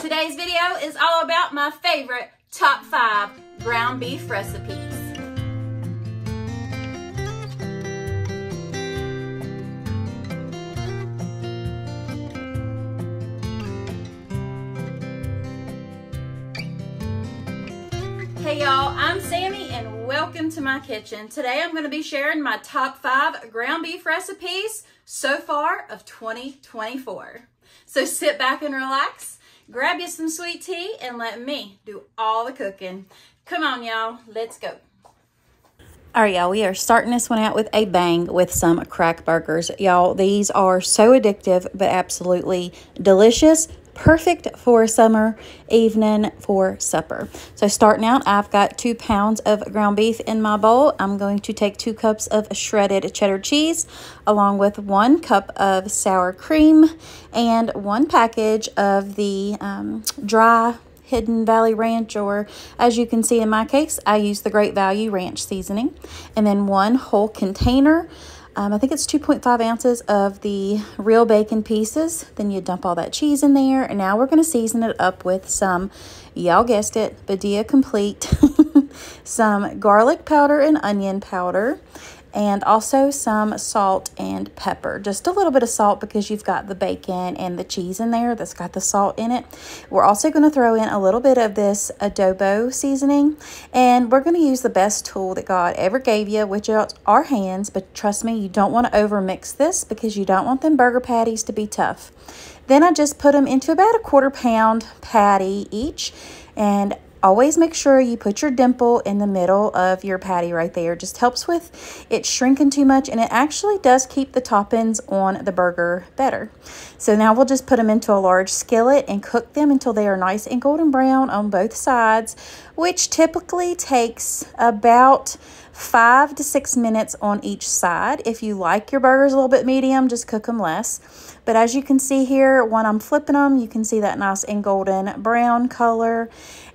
Today's video is all about my favorite top five ground beef recipes. Hey y'all, I'm Sammi and welcome to my kitchen. Today I'm going to be sharing my top five ground beef recipes so far of 2024. So sit back and relax, grab you some sweet tea, and let me do all the cooking. Come on y'all, let's go. All right, y'all, we are starting this one out with a bang with some crack burgers. Y'all, these are so addictive, but absolutely delicious perfect for summer evening for supper. So starting out, I've got two pounds of ground beef in my bowl. I'm going to take two cups of shredded cheddar cheese along with one cup of sour cream and one package of the um, dry Hidden Valley Ranch, or as you can see in my case, I use the Great Value Ranch seasoning. And then one whole container um, I think it's 2.5 ounces of the real bacon pieces. Then you dump all that cheese in there. And now we're going to season it up with some, y'all guessed it, Badia Complete, some garlic powder and onion powder, and also some salt and pepper. Just a little bit of salt because you've got the bacon and the cheese in there that's got the salt in it. We're also going to throw in a little bit of this adobo seasoning and we're going to use the best tool that God ever gave you, which is our hands. But trust me, you don't want to over mix this because you don't want them burger patties to be tough. Then I just put them into about a quarter pound patty each and Always make sure you put your dimple in the middle of your patty right there. Just helps with it shrinking too much and it actually does keep the toppings on the burger better. So now we'll just put them into a large skillet and cook them until they are nice and golden brown on both sides, which typically takes about five to six minutes on each side. If you like your burgers a little bit medium, just cook them less. But as you can see here, when I'm flipping them, you can see that nice and golden brown color.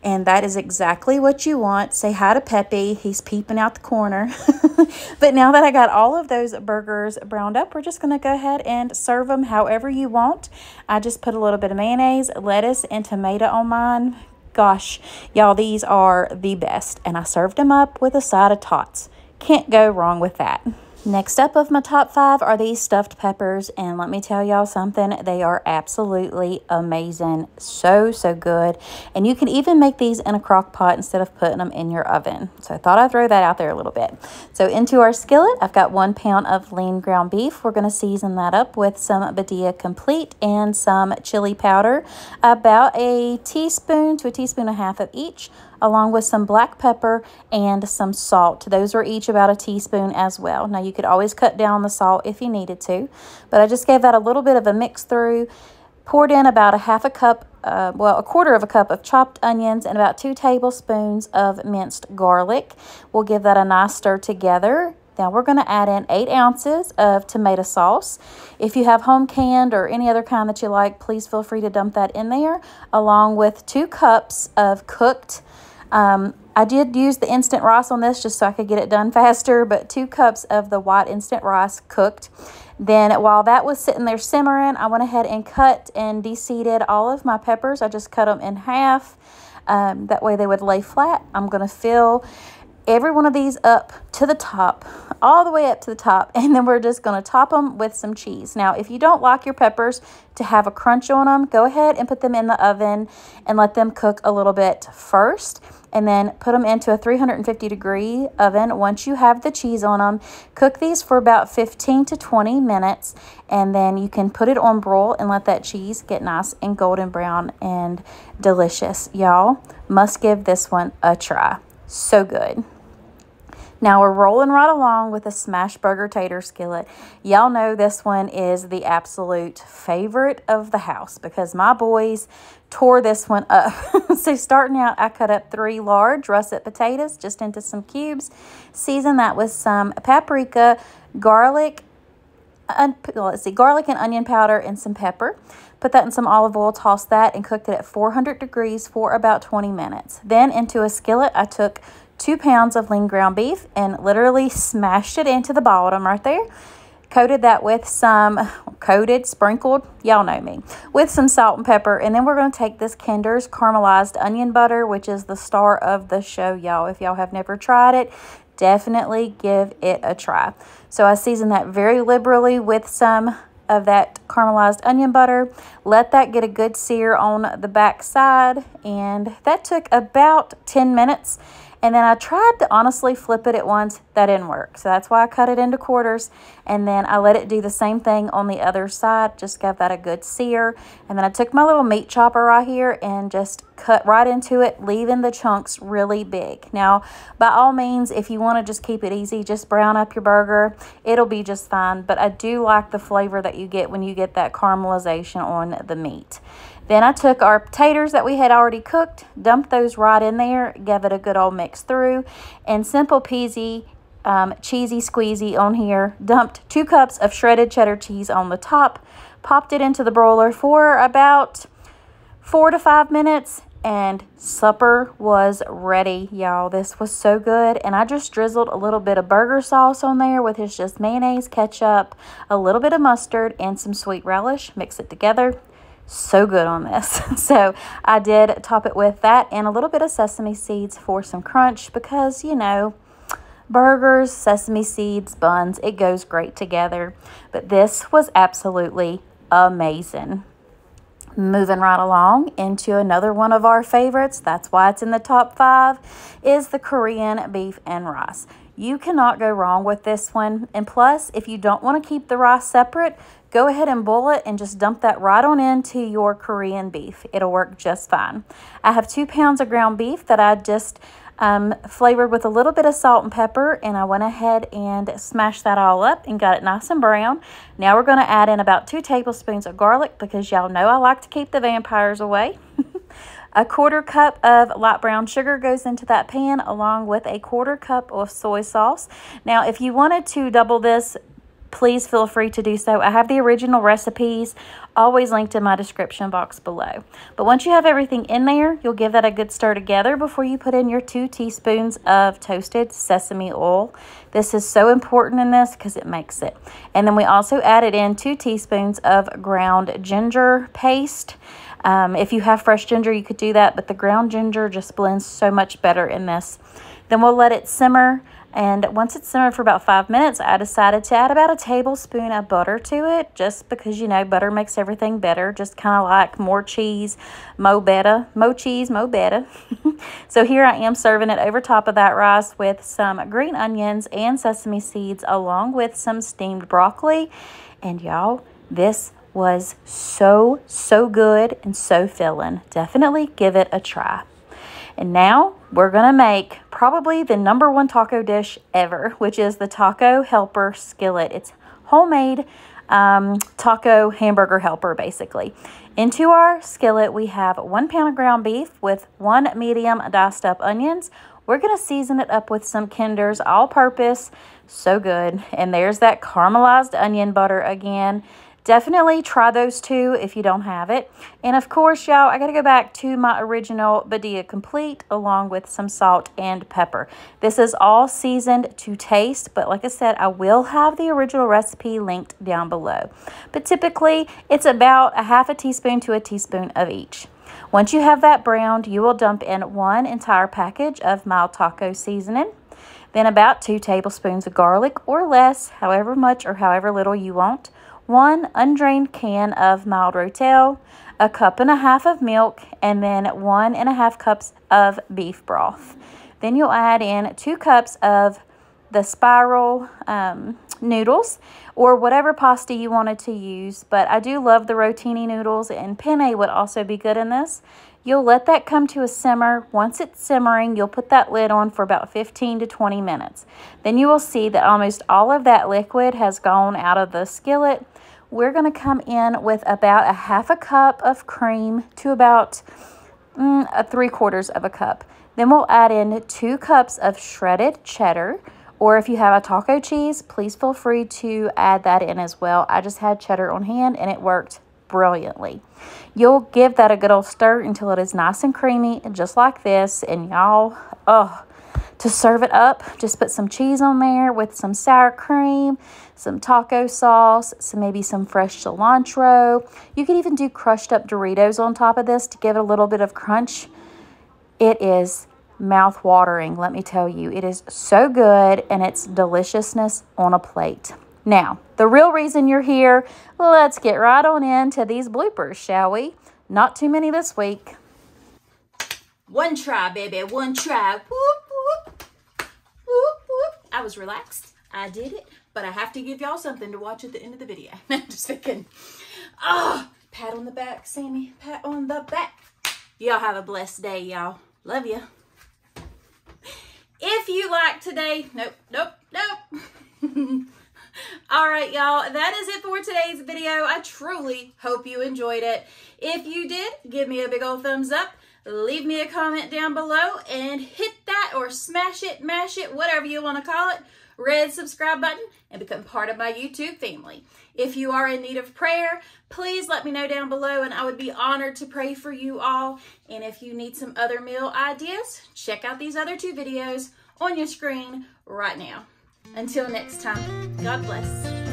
And that is exactly what you want. Say hi to Peppy. He's peeping out the corner. but now that I got all of those burgers browned up, we're just going to go ahead and serve them however you want. I just put a little bit of mayonnaise, lettuce, and tomato on mine Gosh, y'all, these are the best. And I served them up with a side of tots. Can't go wrong with that. Next up of my top five are these stuffed peppers. And let me tell y'all something, they are absolutely amazing. So, so good. And you can even make these in a crock pot instead of putting them in your oven. So I thought I'd throw that out there a little bit. So into our skillet, I've got one pound of lean ground beef. We're to season that up with some Badia Complete and some chili powder. About a teaspoon to a teaspoon and a half of each along with some black pepper and some salt. Those are each about a teaspoon as well. Now you could always cut down the salt if you needed to, but I just gave that a little bit of a mix through. Poured in about a half a cup, uh, well, a quarter of a cup of chopped onions and about two tablespoons of minced garlic. We'll give that a nice stir together. Now we're going to add in 8 ounces of tomato sauce. If you have home canned or any other kind that you like, please feel free to dump that in there, along with 2 cups of cooked um, I did use the instant rice on this just so I could get it done faster, but two cups of the white instant rice cooked. Then while that was sitting there simmering, I went ahead and cut and de-seeded all of my peppers. I just cut them in half. Um, that way they would lay flat. I'm going to fill every one of these up to the top, all the way up to the top, and then we're just to top them with some cheese. Now, if you don't like your peppers to have a crunch on them, go ahead and put them in the oven and let them cook a little bit first and then put them into a 350 degree oven. Once you have the cheese on them, cook these for about 15 to 20 minutes and then you can put it on broil and let that cheese get nice and golden brown and delicious. Y'all must give this one a try. So good. Now we're rolling right along with a smash burger tater skillet. Y'all know this one is the absolute favorite of the house because my boys tore this one up. so starting out, I cut up three large russet potatoes just into some cubes. Season that with some paprika, garlic, well, let's see, garlic and onion powder and some pepper. Put that in some olive oil, toss that, and cooked it at 400 degrees for about 20 minutes. Then into a skillet, I took two pounds of lean ground beef and literally smashed it into the bottom right there. Coated that with some, coated, sprinkled, y'all know me, with some salt and pepper. And then we're going to take this Kinder's caramelized onion butter, which is the star of the show, y'all. If y'all have never tried it, definitely give it a try. So I season that very liberally with some of that caramelized onion butter. Let that get a good sear on the back side. And that took about 10 minutes. And then I tried to honestly flip it at once. That didn't work. So that's why I cut it into quarters. And then I let it do the same thing on the other side. Just gave that a good sear. And then I took my little meat chopper right here and just cut right into it, leaving the chunks really big. Now, by all means, if you want to just keep it easy, just brown up your burger. It'll be just fine. But I do like the flavor that you get when you get that caramelization on the meat. Then I took our potatoes that we had already cooked, dumped those right in there, gave it a good old mix through, and simple peasy, um, cheesy squeezy on here. Dumped two cups of shredded cheddar cheese on the top, popped it into the broiler for about four to five minutes, and supper was ready, y'all. This was so good. And I just drizzled a little bit of burger sauce on there with his just mayonnaise, ketchup, a little bit of mustard, and some sweet relish. Mix it together so good on this. so I did top it with that and a little bit of sesame seeds for some crunch because, you know, burgers, sesame seeds, buns, it goes great together. But this was absolutely amazing. Moving right along into another one of our favorites, that's why it's in the top five, is the Korean beef and rice. You cannot go wrong with this one. And plus, if you don't want to keep the rice separate, go ahead and boil it and just dump that right on into your Korean beef. It'll work just fine. I have two pounds of ground beef that I just um, flavored with a little bit of salt and pepper and I went ahead and smashed that all up and got it nice and brown. Now we're going to add in about two tablespoons of garlic because y'all know I like to keep the vampires away. a quarter cup of light brown sugar goes into that pan along with a quarter cup of soy sauce. Now if you wanted to double this please feel free to do so. I have the original recipes always linked in my description box below. But once you have everything in there, you'll give that a good stir together before you put in your two teaspoons of toasted sesame oil. This is so important in this because it makes it. And then we also added in two teaspoons of ground ginger paste. Um, if you have fresh ginger, you could do that, but the ground ginger just blends so much better in this. Then we'll let it simmer and once it's simmered for about five minutes, I decided to add about a tablespoon of butter to it, just because, you know, butter makes everything better, just kind of like more cheese, mo better, mo cheese, mo better. so here I am serving it over top of that rice with some green onions and sesame seeds, along with some steamed broccoli. And y'all, this was so, so good and so filling. Definitely give it a try. And now we're going to make probably the number one taco dish ever, which is the Taco Helper Skillet. It's homemade um, taco hamburger helper, basically. Into our skillet, we have one pound of ground beef with one medium diced up onions. We're going to season it up with some Kinder's all-purpose. So good. And there's that caramelized onion butter again. Definitely try those two if you don't have it. And of course, y'all, I got to go back to my original Badia Complete along with some salt and pepper. This is all seasoned to taste, but like I said, I will have the original recipe linked down below. But typically, it's about a half a teaspoon to a teaspoon of each. Once you have that browned, you will dump in one entire package of mild taco seasoning, then about two tablespoons of garlic or less, however much or however little you want, one undrained can of mild Rotel, a cup and a half of milk, and then one and a half cups of beef broth. Then you'll add in two cups of the spiral um, noodles or whatever pasta you wanted to use. But I do love the rotini noodles and penne would also be good in this. You'll let that come to a simmer. Once it's simmering, you'll put that lid on for about 15 to 20 minutes. Then you will see that almost all of that liquid has gone out of the skillet we're going to come in with about a half a cup of cream to about mm, a three quarters of a cup. Then we'll add in two cups of shredded cheddar, or if you have a taco cheese, please feel free to add that in as well. I just had cheddar on hand and it worked brilliantly. You'll give that a good old stir until it is nice and creamy, just like this. And y'all, oh, To serve it up, just put some cheese on there with some sour cream, some taco sauce, some maybe some fresh cilantro. You could even do crushed up Doritos on top of this to give it a little bit of crunch. It is mouth watering, let me tell you. It is so good and it's deliciousness on a plate. Now, the real reason you're here, let's get right on into these bloopers, shall we? Not too many this week. One try, baby, one try. Whoop. I was relaxed. I did it, but I have to give y'all something to watch at the end of the video. Just thinking. Ah, oh, pat on the back, Sammi. Pat on the back. Y'all have a blessed day, y'all. Love you. If you like today, nope, nope, nope. All right, y'all, that is it for today's video. I truly hope you enjoyed it. If you did, give me a big old thumbs up. Leave me a comment down below and hit that or smash it, mash it, whatever you want to call it, red subscribe button and become part of my YouTube family. If you are in need of prayer, please let me know down below and I would be honored to pray for you all. And if you need some other meal ideas, check out these other two videos on your screen right now. Until next time, God bless.